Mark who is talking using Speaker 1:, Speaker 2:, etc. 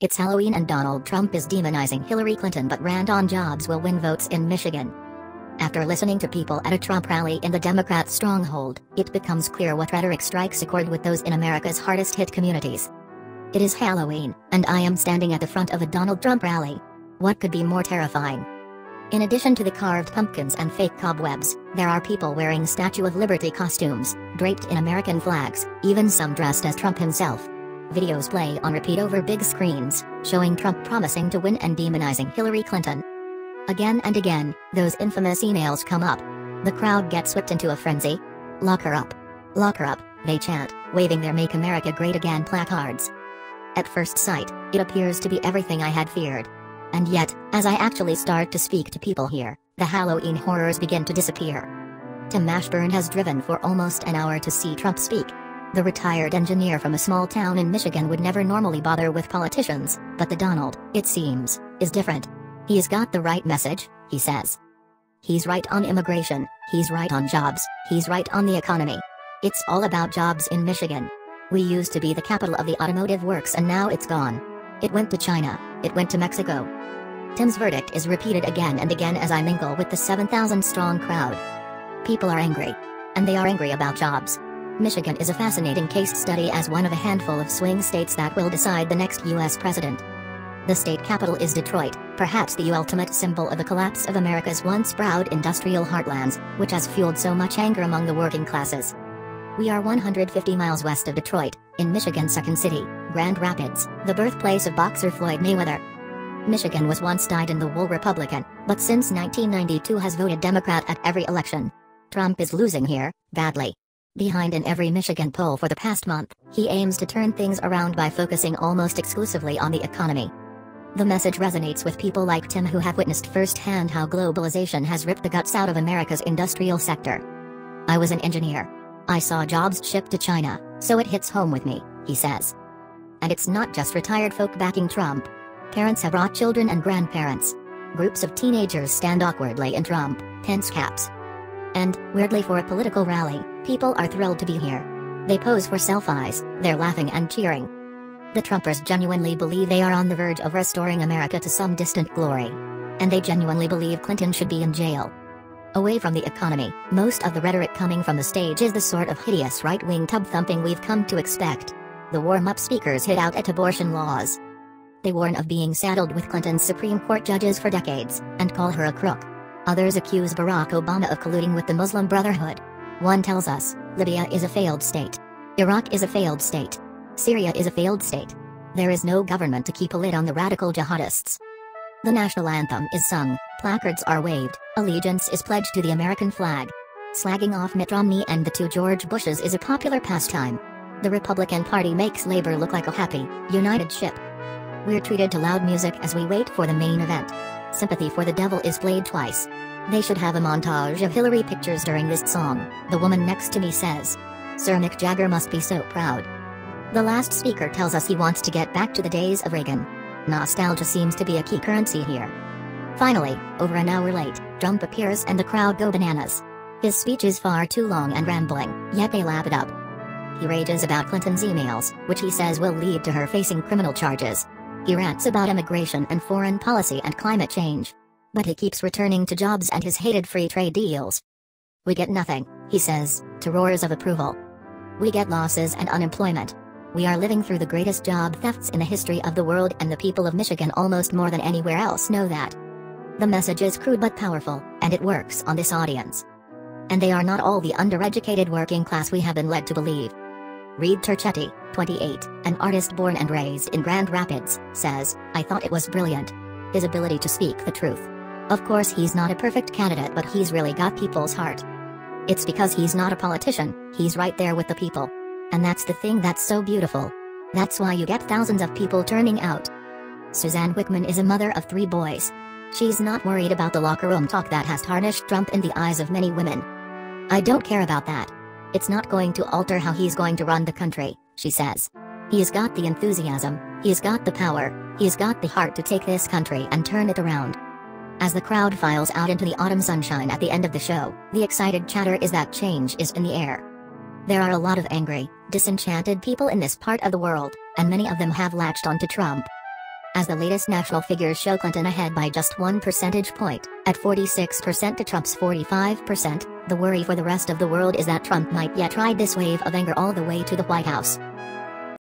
Speaker 1: It's Halloween and Donald Trump is demonizing Hillary Clinton but rant on jobs will win votes in Michigan. After listening to people at a Trump rally in the Democrat stronghold, it becomes clear what rhetoric strikes a chord with those in America's hardest hit communities. It is Halloween, and I am standing at the front of a Donald Trump rally. What could be more terrifying? In addition to the carved pumpkins and fake cobwebs, there are people wearing Statue of Liberty costumes, draped in American flags, even some dressed as Trump himself. Videos play on repeat over big screens, showing Trump promising to win and demonizing Hillary Clinton. Again and again, those infamous emails come up. The crowd gets whipped into a frenzy. Lock her up. Lock her up, they chant, waving their Make America Great Again placards. At first sight, it appears to be everything I had feared. And yet, as I actually start to speak to people here, the Halloween horrors begin to disappear. Tim Mashburn has driven for almost an hour to see Trump speak, the retired engineer from a small town in Michigan would never normally bother with politicians, but the Donald, it seems, is different. He's got the right message, he says. He's right on immigration, he's right on jobs, he's right on the economy. It's all about jobs in Michigan. We used to be the capital of the automotive works and now it's gone. It went to China, it went to Mexico. Tim's verdict is repeated again and again as I mingle with the 7,000 strong crowd. People are angry. And they are angry about jobs. Michigan is a fascinating case study as one of a handful of swing states that will decide the next U.S. president. The state capital is Detroit, perhaps the ultimate symbol of the collapse of America's once proud industrial heartlands, which has fueled so much anger among the working classes. We are 150 miles west of Detroit, in Michigan's second city, Grand Rapids, the birthplace of boxer Floyd Mayweather. Michigan was once dyed-in-the-wool Republican, but since 1992 has voted Democrat at every election. Trump is losing here, badly. Behind in every Michigan poll for the past month, he aims to turn things around by focusing almost exclusively on the economy. The message resonates with people like Tim who have witnessed firsthand how globalization has ripped the guts out of America's industrial sector. I was an engineer. I saw jobs shipped to China, so it hits home with me, he says. And it's not just retired folk backing Trump. Parents have brought children and grandparents. Groups of teenagers stand awkwardly in Trump, Pence caps. And, weirdly for a political rally, People are thrilled to be here. They pose for selfies, they're laughing and cheering. The Trumpers genuinely believe they are on the verge of restoring America to some distant glory. And they genuinely believe Clinton should be in jail. Away from the economy, most of the rhetoric coming from the stage is the sort of hideous right-wing tub-thumping we've come to expect. The warm-up speakers hit out at abortion laws. They warn of being saddled with Clinton's Supreme Court judges for decades, and call her a crook. Others accuse Barack Obama of colluding with the Muslim Brotherhood. One tells us, Libya is a failed state. Iraq is a failed state. Syria is a failed state. There is no government to keep a lid on the radical jihadists. The national anthem is sung, placards are waved, allegiance is pledged to the American flag. Slagging off Mitt Romney and the two George Bushes is a popular pastime. The Republican Party makes labor look like a happy, united ship. We're treated to loud music as we wait for the main event. Sympathy for the Devil is played twice. They should have a montage of Hillary pictures during this song, the woman next to me says. Sir Mick Jagger must be so proud. The last speaker tells us he wants to get back to the days of Reagan. Nostalgia seems to be a key currency here. Finally, over an hour late, Trump appears and the crowd go bananas. His speech is far too long and rambling, yet they lap it up. He rages about Clinton's emails, which he says will lead to her facing criminal charges. He rants about immigration and foreign policy and climate change. But he keeps returning to jobs and his hated free trade deals. We get nothing, he says, to roars of approval. We get losses and unemployment. We are living through the greatest job thefts in the history of the world and the people of Michigan almost more than anywhere else know that. The message is crude but powerful, and it works on this audience. And they are not all the undereducated working class we have been led to believe. Reed Turchetti, 28, an artist born and raised in Grand Rapids, says, I thought it was brilliant. His ability to speak the truth. Of course he's not a perfect candidate but he's really got people's heart. It's because he's not a politician, he's right there with the people. And that's the thing that's so beautiful. That's why you get thousands of people turning out. Suzanne Wickman is a mother of three boys. She's not worried about the locker room talk that has tarnished Trump in the eyes of many women. I don't care about that. It's not going to alter how he's going to run the country, she says. He's got the enthusiasm, he's got the power, he's got the heart to take this country and turn it around. As the crowd files out into the autumn sunshine at the end of the show, the excited chatter is that change is in the air. There are a lot of angry, disenchanted people in this part of the world, and many of them have latched onto Trump. As the latest national figures show Clinton ahead by just one percentage point, at 46% to Trump's 45%, the worry for the rest of the world is that Trump might yet ride this wave of anger all the way to the White House.